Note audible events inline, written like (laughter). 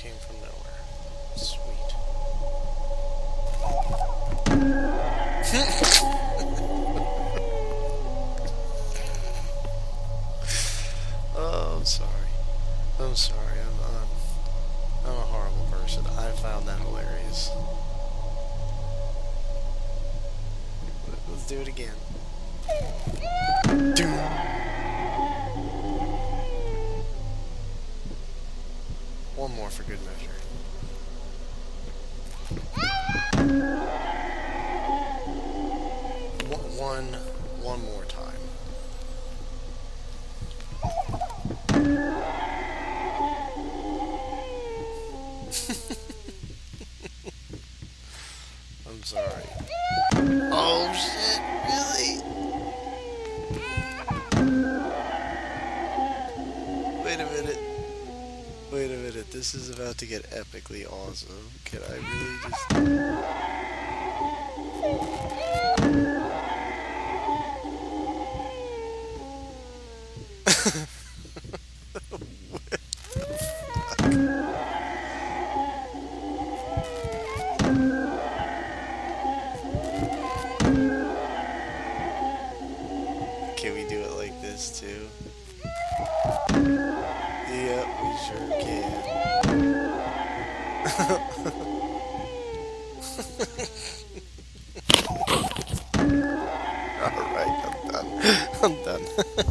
came from nowhere. Sweet. (laughs) oh, I'm sorry. I'm sorry. I'm, I'm, I'm a horrible person. I found that hilarious. Let's do it again. One more for good measure. One, one more time. (laughs) I'm sorry. Oh shit, This is about to get epically awesome. Can I really just... (laughs) Can we do it like this too? Alright, I'm done. I'm done. (laughs)